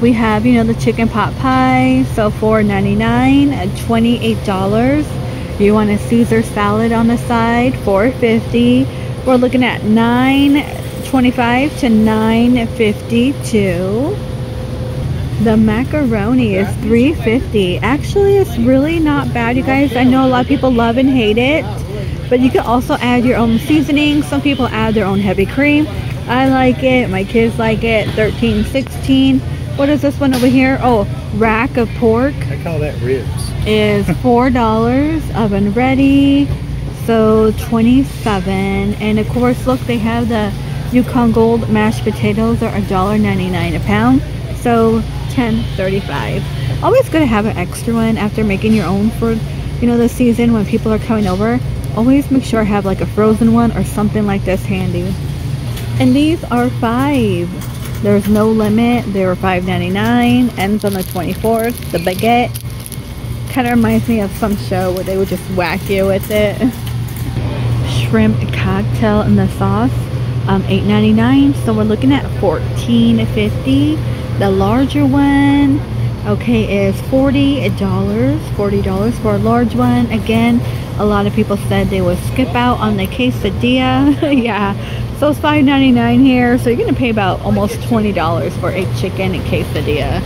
We have, you know, the chicken pot pie, so $4.99 at $28. You want a Caesar salad on the side, $4.50. We're looking at $9.25 to $9.52. The macaroni is $3.50. Actually, it's really not bad, you guys. I know a lot of people love and hate it, but you can also add your own seasoning. Some people add their own heavy cream. I like it. My kids like it. 13, 16. What is this one over here? Oh, rack of pork. I call that ribs. Is $4 oven ready. So 27 And of course, look, they have the Yukon Gold mashed potatoes are $1.99 a pound. So 10.35. Always good to have an extra one after making your own for, you know, the season when people are coming over. Always make sure I have like a frozen one or something like this handy. And these are five. There's no limit. They were $5.99. Ends on the 24th. The baguette kind of reminds me of some show where they would just whack you with it. Shrimp cocktail in the sauce. Um, $8.99. So we're looking at $14.50. The larger one, okay, is $40. $40 for a large one. Again, a lot of people said they would skip out on the quesadilla. yeah, so it's $5.99 here. So you're to pay about almost $20 for a chicken quesadilla.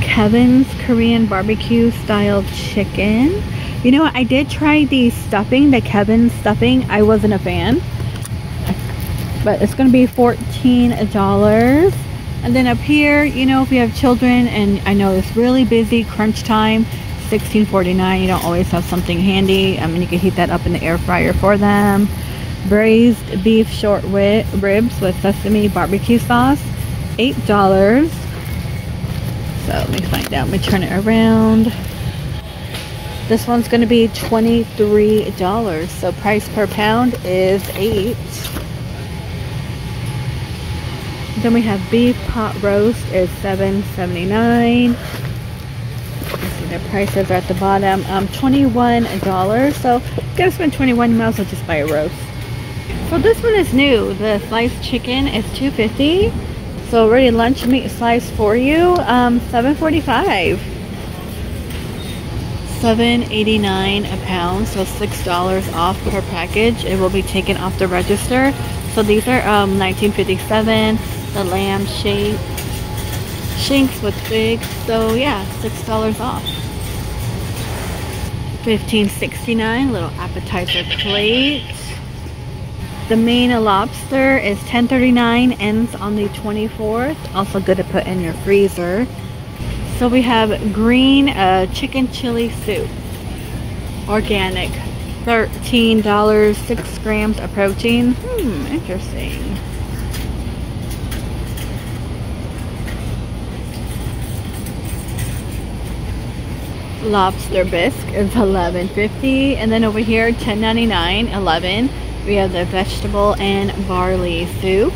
Kevin's Korean barbecue style chicken. You know? I did try the stuffing, the Kevin stuffing. I wasn't a fan. But it's going to be $14. And then up here, you know, if you have children and I know it's really busy, crunch time, $16.49. You don't always have something handy. I mean, you can heat that up in the air fryer for them braised beef short ribs with sesame barbecue sauce eight dollars. So let me find out let me turn it around. This one's going to be 23 dollars so price per pound is eight. Then we have beef pot roast is $7.79. the prices are at the bottom. Um 21 dollars so gotta spend 21 miles so just buy a roast so this one is new. The sliced chicken is 250 So already lunch meat slice for you. Um, 745 7.89 a pound, so $6 off per package. It will be taken off the register. So these are um, 1957, the lamb shape, shanks with figs. So yeah, $6 off. 15.69 little appetizer plate. The Maine lobster is 10.39, ends on the 24th. Also good to put in your freezer. So we have green uh, chicken chili soup. Organic. $13, 6 grams of protein. Hmm, interesting. Lobster bisque is $11.50. And then over here, $10.99, 11 we have the vegetable and barley soup.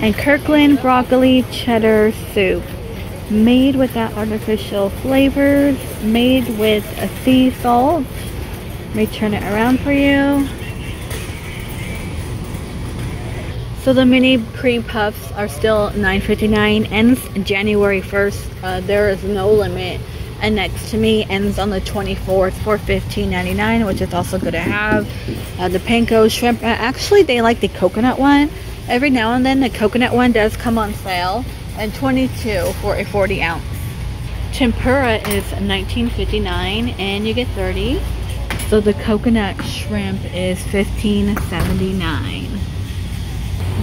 And Kirkland broccoli cheddar soup. Made without artificial flavors. Made with a sea salt. Let me turn it around for you. So the mini cream puffs are still $9.59. Ends January 1st. Uh, there is no limit and next to me ends on the 24th for $15.99 which is also good to have. Uh, the panko shrimp uh, actually they like the coconut one. Every now and then the coconut one does come on sale and 22 for a 40 ounce. Tempura is 19.59 and you get 30 so the coconut shrimp is 15.79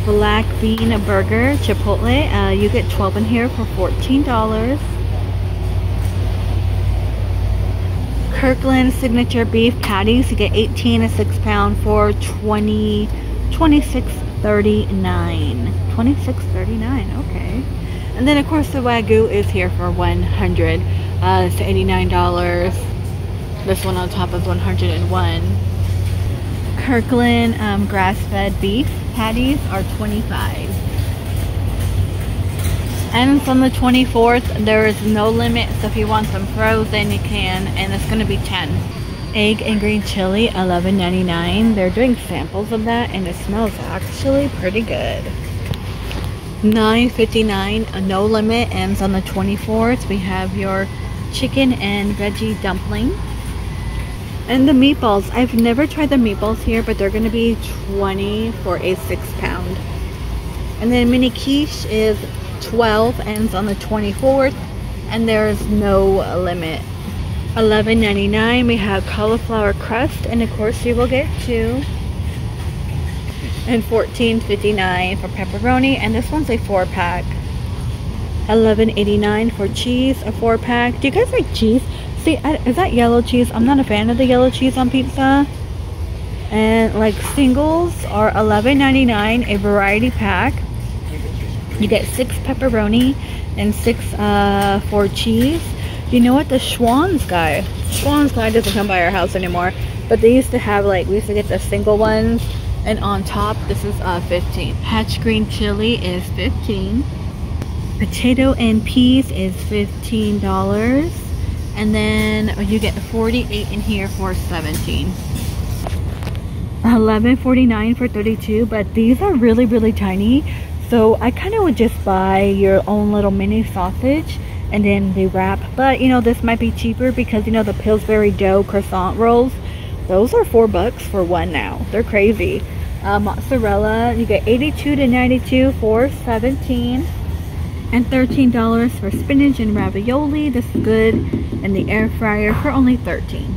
black bean burger chipotle uh, you get 12 in here for 14 Kirkland signature beef patties. You get 18 a 6 pound for 20 26.39. 26.39. Okay. And then of course the wagyu is here for 100. Uh, it's $89. This one on top is 101. Kirkland um, grass-fed beef patties are 25 ends on the 24th there is no limit so if you want some frozen you can and it's going to be 10 egg and green chili 11.99 they're doing samples of that and it smells actually pretty good. 9.59 a uh, no limit ends on the 24th we have your chicken and veggie dumpling. And the meatballs. I've never tried the meatballs here but they're going to be 20 for a six pound. And then mini quiche is 12 ends on the 24th and there's no limit. 11.99 we have cauliflower crust and of course you will get two and $14.59 for pepperoni and this one's a four pack $11.89 for cheese a four pack do you guys like cheese? See is that yellow cheese? I'm not a fan of the yellow cheese on pizza. And like singles are $11.99 a variety pack you get six pepperoni and six uh, for cheese. You know what? The Schwan's guy Schwan's guy doesn't come by our house anymore but they used to have like we used to get the single ones. And on top this is uh 15 hatch green chili is 15 potato and peas is 15 dollars. And then you get 48 in here for 17 11.49 for 32 but these are really really tiny so i kind of would just buy your own little mini sausage and then the wrap but you know this might be cheaper because you know the pillsbury dough croissant rolls those are four bucks for one now. They're crazy. Uh, mozzarella, you get 82 to 92 for 17 and $13 for spinach and ravioli. This is good in the air fryer for only 13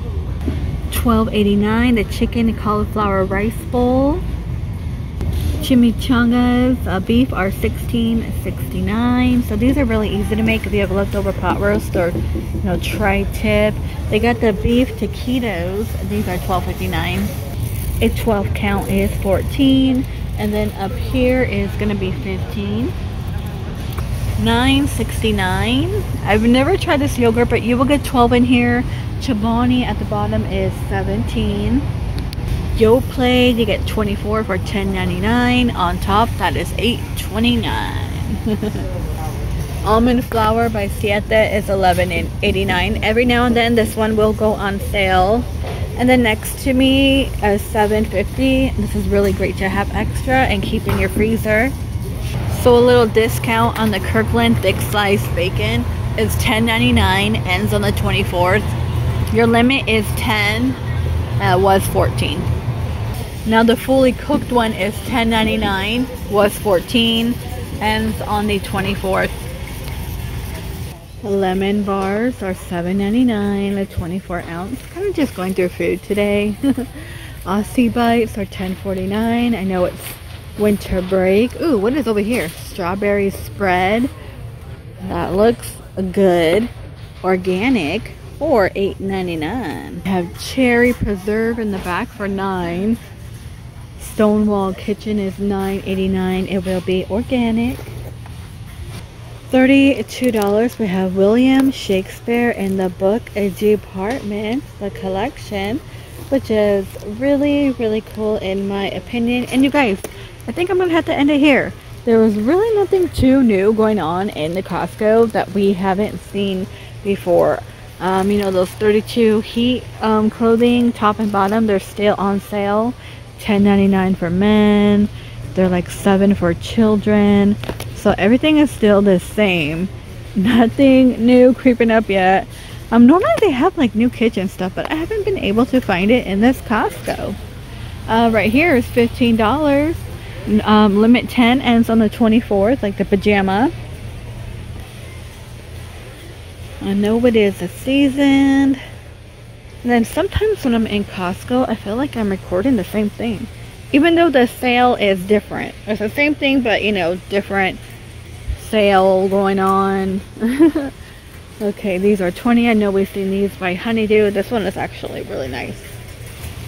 $12.89 the chicken and cauliflower rice bowl chimichangas uh, beef are 16.69 so these are really easy to make. If you have leftover pot roast or you know tri-tip they got the beef taquitos. These are 12.59 a 12 count is 14 and then up here is gonna be 15 9.69 I've never tried this yogurt but you will get 12 in here. Chobani at the bottom is 17 Yoplait, you get 24 for 10.99. On top, that is 8.29. Almond flour by Siete is 11.89. Every now and then, this one will go on sale. And then next to me is 7.50. This is really great to have extra and keep in your freezer. So a little discount on the Kirkland thick slice bacon is 10.99. Ends on the 24th. Your limit is 10. Uh, was 14. Now the fully cooked one is $10.99, was 14 ends on the 24th. Lemon bars are $7.99, a 24 ounce. Kind of just going through food today. Aussie bites are $10.49. I know it's winter break. Ooh, what is over here? Strawberry spread. That looks good. Organic for $8.99. Have cherry preserve in the back for 9 Stonewall Kitchen is $9.89. It will be organic. $32. We have William Shakespeare in the book A Department, the collection, which is really, really cool in my opinion. And you guys, I think I'm going to have to end it here. There was really nothing too new going on in the Costco that we haven't seen before. Um, you know, those 32 heat um, clothing, top and bottom, they're still on sale. $10.99 for men. They're like seven for children. So everything is still the same. Nothing new creeping up yet. Um normally they have like new kitchen stuff but i haven't been able to find it in this costco. Uh, right here is $15 um, limit 10 ends on the 24th like the pajama. I know it is a seasoned and then sometimes when I'm in Costco, I feel like I'm recording the same thing. Even though the sale is different. It's the same thing, but you know, different sale going on. okay, these are 20. I know we've seen these by Honeydew. This one is actually really nice.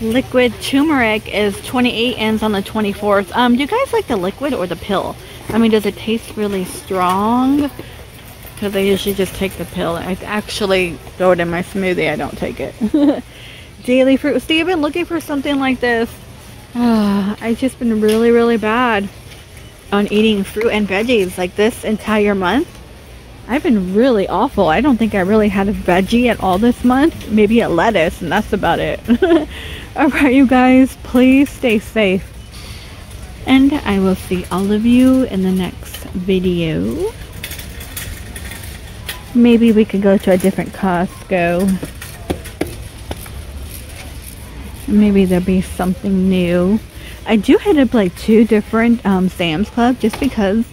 Liquid turmeric is 28 ends on the 24th. Um, do you guys like the liquid or the pill? I mean, does it taste really strong? Because I usually just take the pill. I actually throw it in my smoothie. I don't take it. Daily fruit. Steve, I've been looking for something like this. Uh, I've just been really, really bad on eating fruit and veggies like this entire month. I've been really awful. I don't think I really had a veggie at all this month. Maybe a lettuce, and that's about it. Alright, you guys, please stay safe. And I will see all of you in the next video. Maybe we could go to a different Costco. Maybe there'll be something new. I do hit up like two different um, Sam's Club just because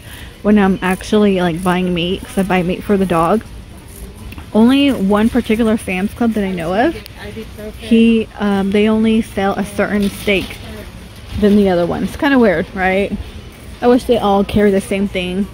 when I'm actually like buying meat, because I buy meat for the dog, only one particular Sam's Club that I know of, he um, they only sell a certain steak than the other ones. It's kind of weird, right? I wish they all carry the same thing.